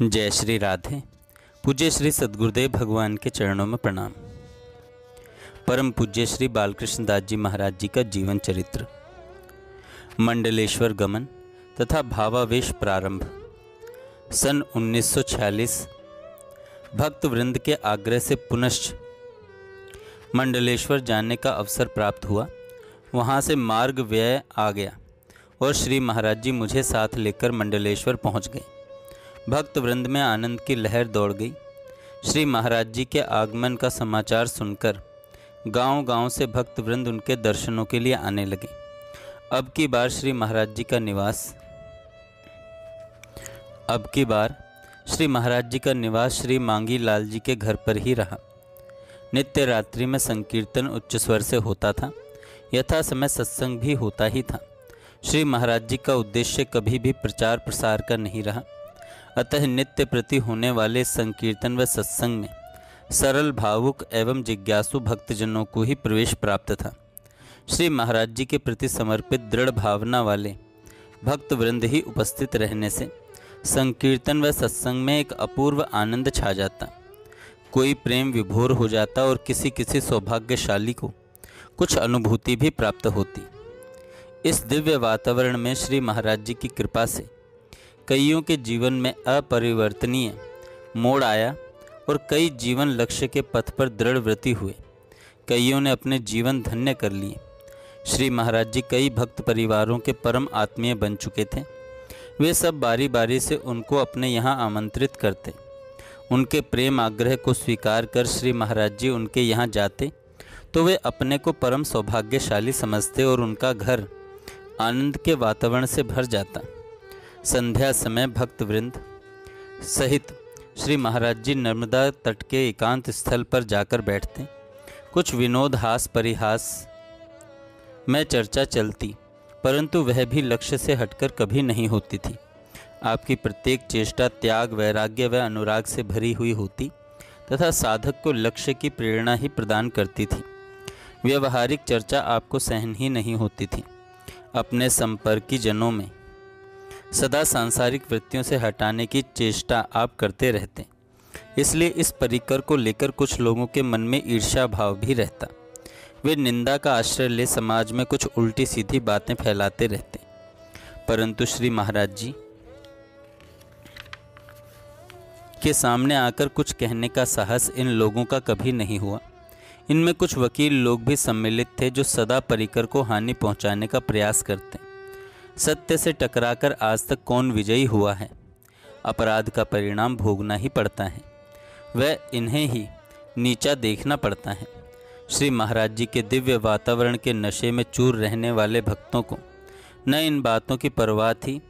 जय श्री राधे। पूज्य श्री सदगुरुदेव भगवान के चरणों में प्रणाम। परम पूज्य श्री बालकृष्ण दास जी महाराज जी का जीवन चरित्र। मंडलेश्वर गमन तथा भावावेश प्रारंभ। सन 1946 भक्त वृंद के आग्रह से पुनश्च मंडलेश्वर जाने का अवसर प्राप्त हुआ। वहाँ से मार्ग व्यय आ गया और श्री महाराज जी मुझे साथ लेकर मंडलेश्वर पहुँच गए। भक्त वृंद में आनंद की लहर दौड़ गई। श्री महाराज जी के आगमन का समाचार सुनकर गांव-गांव से भक्त वृंद उनके दर्शनों के लिए आने लगे। अब की बार श्री महाराज जी का निवास। अब की बार श्री महाराज जी का निवास श्री मांगी लाल जी के घर पर ही रहा। नित्य रात्रि में संकीर्तन उच्च स्वर से होता था। यथा समय सत्संग भी होता ही था। श्री महाराज जी का उद्देश्य कभी भी प्रचार प्रसार का नहीं रहा। अतः नित्य प्रति होने वाले संकीर्तन व सत्संग में सरल भावुक एवं जिज्ञासु भक्तजनों को ही प्रवेश प्राप्त था। श्री महाराज जी के प्रति समर्पित दृढ़ भावना वाले भक्त वृंद ही उपस्थित रहने से संकीर्तन व सत्संग में एक अपूर्व आनंद छा जाता। कोई प्रेम विभोर हो जाता और किसी किसी सौभाग्यशाली को कुछ अनुभूति भी प्राप्त होती। इस दिव्य वातावरण में श्री महाराज जी की कृपा से कईयों के जीवन में अपरिवर्तनीय मोड़ आया और कई जीवन लक्ष्य के पथ पर दृढ़ व्रति हुए। कईयों ने अपने जीवन धन्य कर लिए। श्री महाराज जी कई भक्त परिवारों के परम आत्मीय बन चुके थे। वे सब बारी बारी से उनको अपने यहाँ आमंत्रित करते। उनके प्रेम आग्रह को स्वीकार कर श्री महाराज जी उनके यहाँ जाते तो वे अपने को परम सौभाग्यशाली समझते और उनका घर आनंद के वातावरण से भर जाता। संध्या समय भक्त वृंद सहित श्री महाराज जी नर्मदा तट के एकांत स्थल पर जाकर बैठते। कुछ विनोद, हास, परिहास, में चर्चा चलती, परंतु वह भी लक्ष्य से हटकर कभी नहीं होती थी। आपकी प्रत्येक चेष्टा त्याग, वैराग्य व अनुराग से भरी हुई होती, तथा साधक को लक्ष्य की प्रेरणा ही प्रदान करती थी। व्यवहारिक चर्चा आपको सहन ही नहीं होती थी। अपने संपर्की जनों में सदा सांसारिक वृत्तियों से हटाने की चेष्टा आप करते रहते इसलिए इस परिकर को लेकर कुछ लोगों के मन में ईर्ष्या भाव भी रहता। वे निंदा का आश्रय ले समाज में कुछ उल्टी सीधी बातें फैलाते रहते परंतु श्री महाराज जी के सामने आकर कुछ कहने का साहस इन लोगों का कभी नहीं हुआ। इनमें कुछ वकील लोग भी सम्मिलित थे जो सदा परिकर को हानि पहुँचाने का प्रयास करते सत्य से टकराकर आज तक कौन विजयी हुआ है? अपराध का परिणाम भोगना ही पड़ता है। वह इन्हें ही नीचा देखना पड़ता है। श्री महाराज जी के दिव्य वातावरण के नशे में चूर रहने वाले भक्तों को न इन बातों की परवाह थी,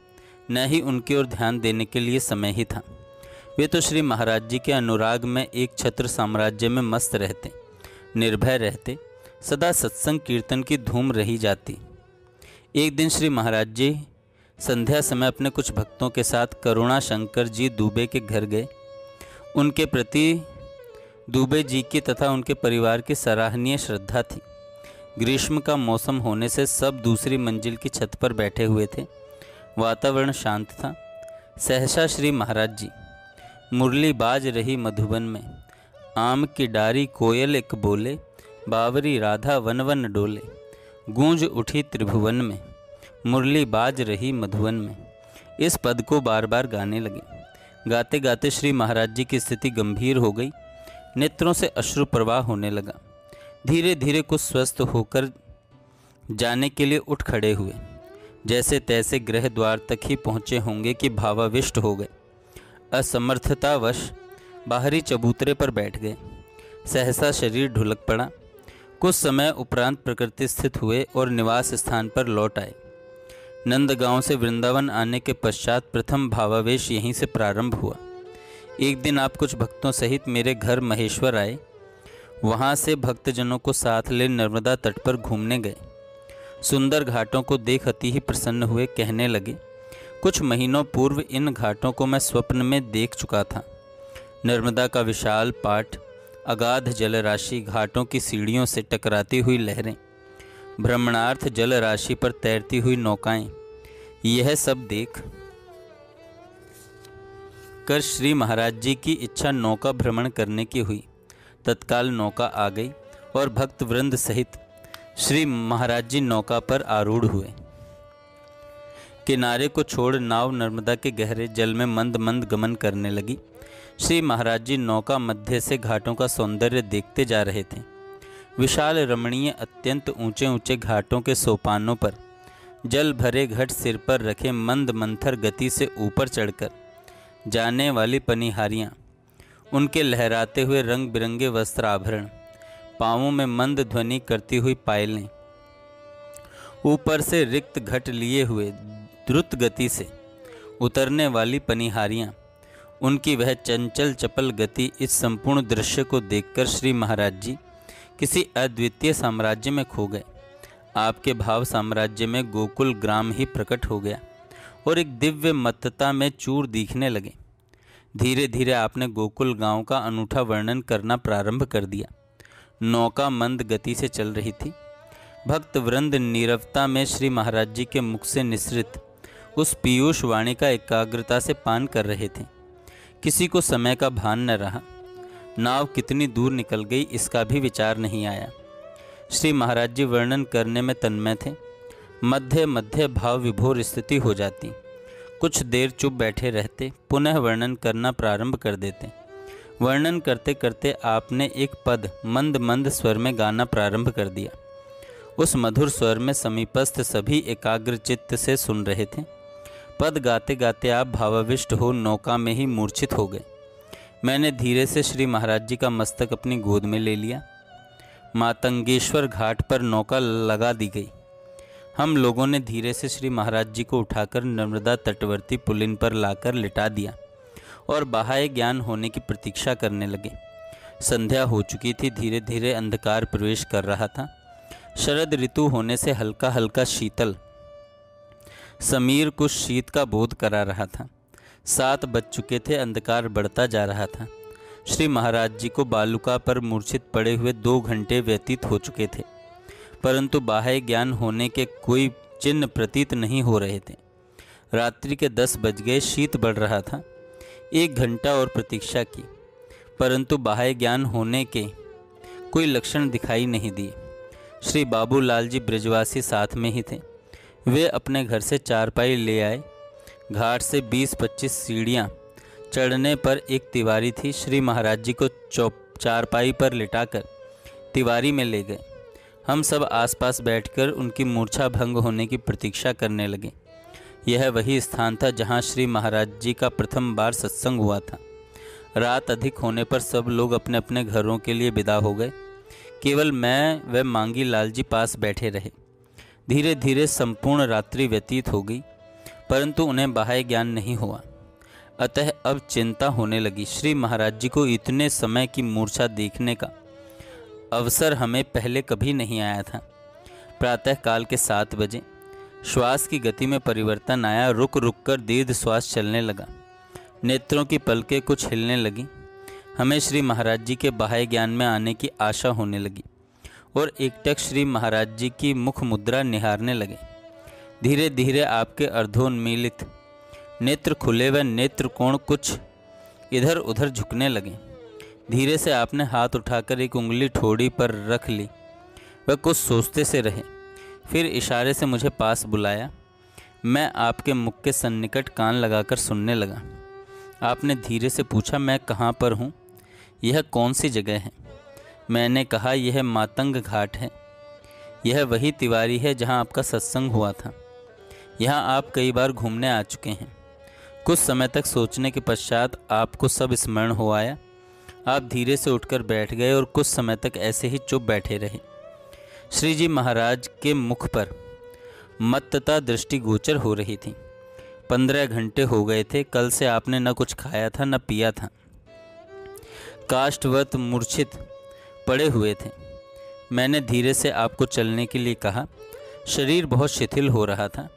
न ही उनकी ओर ध्यान देने के लिए समय ही था। वे तो श्री महाराज जी के अनुराग में एक छत्र साम्राज्य में मस्त रहते, निर्भय रहते, सदा सत्संग कीर्तन की धूम रही जाती। एक दिन श्री महाराज जी संध्या समय अपने कुछ भक्तों के साथ करुणा शंकर जी दुबे के घर गए। उनके प्रति दुबे जी की तथा उनके परिवार की सराहनीय श्रद्धा थी। ग्रीष्म का मौसम होने से सब दूसरी मंजिल की छत पर बैठे हुए थे। वातावरण शांत था। सहसा श्री महाराज जी, मुरली बाज रही मधुबन में। आम की डारी कोयल एक बोले, बावरी राधा वन वन डोले। गूंज उठी त्रिभुवन में, मुरली बाज रही मधुवन में। इस पद को बार बार गाने लगे। गाते गाते श्री महाराज जी की स्थिति गंभीर हो गई। नेत्रों से अश्रु प्रवाह होने लगा। धीरे धीरे कुछ स्वस्थ होकर जाने के लिए उठ खड़े हुए। जैसे तैसे गृह द्वार तक ही पहुँचे होंगे कि भावाविष्ट हो गए। असमर्थतावश बाहरी चबूतरे पर बैठ गए। सहसा शरीर ढुलक पड़ा। कुछ समय उपरांत प्रकृति स्थित हुए और निवास स्थान पर लौट आए नंदगांव से वृंदावन आने के पश्चात प्रथम भावावेश यहीं से प्रारंभ हुआ। एक दिन आप कुछ भक्तों सहित मेरे घर महेश्वर आए। वहाँ से भक्तजनों को साथ ले नर्मदा तट पर घूमने गए। सुंदर घाटों को देख अति ही प्रसन्न हुए कहने लगे, कुछ महीनों पूर्व इन घाटों को मैं स्वप्न में देख चुका था। नर्मदा का विशाल पाठ अगाध जलराशि घाटों की सीढ़ियों से टकराती हुई लहरें, भ्रमणार्थ जल राशि पर तैरती हुई नौकाएँ। यह सब देख कर श्री महाराज जी की इच्छा नौका भ्रमण करने की हुई। तत्काल नौका आ गई और भक्त वृंद सहित श्री महाराज जी नौका पर आरूढ़ हुए। किनारे को छोड़ नाव नर्मदा के गहरे जल में मंद मंद गमन करने लगी। श्री महाराज जी नौका मध्य से घाटों का सौंदर्य देखते जा रहे थे। विशाल रमणीय अत्यंत ऊँचे ऊँचे घाटों के सोपानों पर जल भरे घट सिर पर रखे मंद मंथर गति से ऊपर चढ़कर जाने वाली पनिहारियाँ, उनके लहराते हुए रंग बिरंगे वस्त्र आभरण पाँवों में मंद ध्वनि करती हुई पायलें, ऊपर से रिक्त घट लिए हुए द्रुत गति से उतरने वाली पनिहारियाँ उनकी वह चंचल चपल गति इस संपूर्ण दृश्य को देखकर श्री महाराज जी किसी अद्वितीय साम्राज्य में खो गए। आपके भाव साम्राज्य में गोकुल ग्राम ही प्रकट हो गया और एक दिव्य मत्तता में चूर दिखने लगे। धीरे धीरे आपने गोकुल गाँव का अनूठा वर्णन करना प्रारंभ कर दिया। नौका मंद गति से चल रही थी। भक्त वृंद नीरवता में श्री महाराज जी के मुख से निसृत उस पीयूष वाणी का एकाग्रता से पान कर रहे थे। किसी को समय का भान न रहा। नाव कितनी दूर निकल गई, इसका भी विचार नहीं आया। श्री महाराज जी वर्णन करने में तन्मय थे। मध्य मध्य भाव विभोर स्थिति हो जाती। कुछ देर चुप बैठे रहते, पुनः वर्णन करना प्रारंभ कर देते। वर्णन करते करते आपने एक पद मंद मंद स्वर में गाना प्रारंभ कर दिया। उस मधुर स्वर में समीपस्थ सभी एकाग्र चित्त से सुन रहे थे। पद गाते गाते आप भावाविष्ट हो नौका में ही मूर्छित हो गए। मैंने धीरे से श्री महाराज जी का मस्तक अपनी गोद में ले लिया। मातंगेश्वर घाट पर नौका लगा दी गई। हम लोगों ने धीरे से श्री महाराज जी को उठाकर नर्मदा तटवर्ती पुलिन पर लाकर लिटा दिया और बहाए ज्ञान होने की प्रतीक्षा करने लगे। संध्या हो चुकी थी धीरे धीरे अंधकार प्रवेश कर रहा था। शरद ऋतु होने से हल्का हल्का शीतल समीर कुछ शीत का बोध करा रहा था। सात बज चुके थे, अंधकार बढ़ता जा रहा था। श्री महाराज जी को बालुका पर मूर्छित पड़े हुए दो घंटे व्यतीत हो चुके थे, परंतु बाह्य ज्ञान होने के कोई चिन्ह प्रतीत नहीं हो रहे थे। रात्रि के दस बज गए, शीत बढ़ रहा था, एक घंटा और प्रतीक्षा की, परंतु बाह्य ज्ञान होने के कोई लक्षण दिखाई नहीं दिए। श्री बाबूलाल जी ब्रजवासी साथ में ही थे। वे अपने घर से चारपाई ले आए। घाट से 20-25 सीढ़ियाँ। चढ़ने पर एक तिवारी थी, श्री महाराज जी को चौप, चारपाई पर लिटाकर तिवारी में ले गए। हम सब आसपास बैठकर उनकी मूर्छा भंग होने की प्रतीक्षा करने लगे। यह वही स्थान था जहाँ श्री महाराज जी का प्रथम बार सत्संग हुआ था। रात अधिक होने पर सब लोग अपने अपने घरों के लिए विदा हो गए। केवल मैं व मांगी लाल जी पास बैठे रहे। धीरे धीरे संपूर्ण रात्रि व्यतीत हो गई, परंतु उन्हें बाह्य ज्ञान नहीं हुआ। अतः अब चिंता होने लगी। श्री महाराज जी को इतने समय की मूर्छा देखने का अवसर हमें पहले कभी नहीं आया था। प्रातः काल के सात बजे श्वास की गति में परिवर्तन आया। रुक रुक कर दीर्घ श्वास चलने लगा। नेत्रों की पलकें कुछ हिलने लगी। हमें श्री महाराज जी के बाह्य ज्ञान में आने की आशा होने लगी। और एकटक श्री महाराज जी की मुख मुद्रा निहारने लगे। धीरे धीरे आपके अर्धोन्मीलित नेत्र खुले व नेत्र कोण कुछ इधर उधर झुकने लगे। धीरे से आपने हाथ उठाकर एक उंगली ठोड़ी पर रख ली। वह कुछ सोचते से रहे। फिर इशारे से मुझे पास बुलाया। मैं आपके मुख के सन्निकट कान लगाकर सुनने लगा। आपने धीरे से पूछा, मैं कहाँ पर हूँ? यह कौन सी जगह है? मैंने कहा, यह मातंग घाट है। यह वही तिवारी है जहाँ आपका सत्संग हुआ था। यहाँ आप कई बार घूमने आ चुके हैं। कुछ समय तक सोचने के पश्चात आपको सब स्मरण हो आया। आप धीरे से उठकर बैठ गए और कुछ समय तक ऐसे ही चुप बैठे रहे। श्री जी महाराज के मुख पर मत्तता दृष्टि गोचर हो रही थी। पंद्रह घंटे हो गए थे, कल से आपने न कुछ खाया था, न पिया था। काष्ठवत मूर्छित पड़े हुए थे। मैंने धीरे से आपको चलने के लिए कहा। शरीर बहुत शिथिल हो रहा था।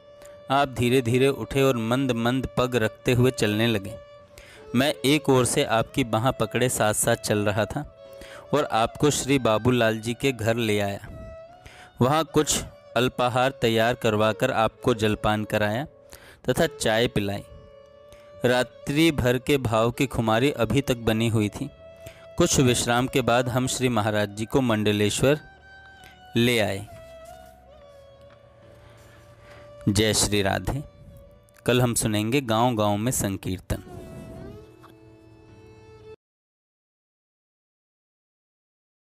आप धीरे धीरे उठे और मंद मंद पग रखते हुए चलने लगे। मैं एक ओर से आपकी बाह पकड़े साथ साथ चल रहा था और आपको श्री बाबूलाल जी के घर ले आया। वहाँ कुछ अल्पाहार तैयार करवाकर आपको जलपान कराया तथा चाय पिलाई। रात्रि भर के भाव की खुमारी अभी तक बनी हुई थी। कुछ विश्राम के बाद हम श्री महाराज जी को मंडलेश्वर ले आए। जय श्री राधे। कल हम सुनेंगे गाँव गाँव में संकीर्तन।